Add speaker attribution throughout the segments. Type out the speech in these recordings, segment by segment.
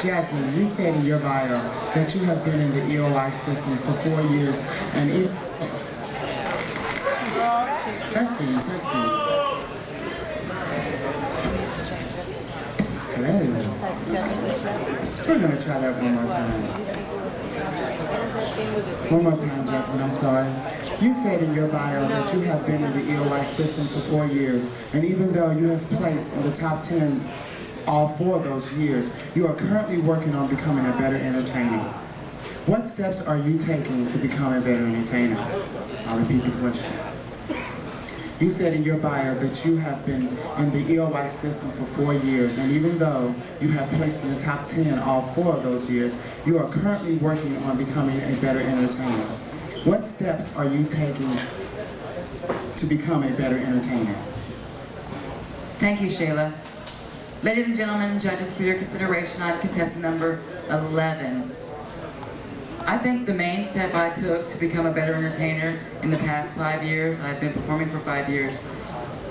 Speaker 1: Jasmine, you said in your bio that you have been in the EOI system for four years and it... Testing, testing. Hello. We're gonna try that one more time. One more time, Jasmine, I'm sorry. You said in your bio that you have been in the EOI system for four years, and even though you have placed in the top 10 all four of those years, you are currently working on becoming a better entertainer. What steps are you taking to become a better entertainer? I'll repeat the question. You said in your bio that you have been in the EOI system for four years, and even though you have placed in the top 10 all four of those years, you are currently working on becoming a better entertainer. What steps are you taking to become a better entertainer?
Speaker 2: Thank you, Shayla. Ladies and gentlemen, judges, for your consideration on contestant number 11. I think the main step I took to become a better entertainer in the past five years, I've been performing for five years,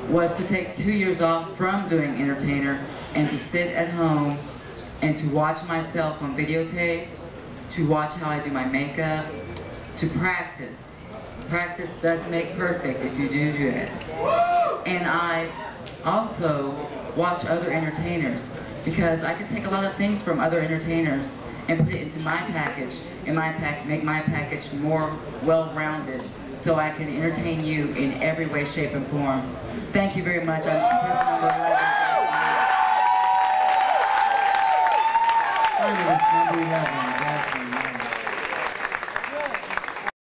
Speaker 2: was to take two years off from doing entertainer and to sit at home and to watch myself on videotape, to watch how I do my makeup, to practice. Practice does make perfect if you do do that. And I also watch other entertainers because I can take a lot of things from other entertainers and put it into my package and my pack make my package more well-rounded so I can entertain you in every way, shape, and form. Thank you very much. I'm contestant number 11,
Speaker 1: Finalist number 11,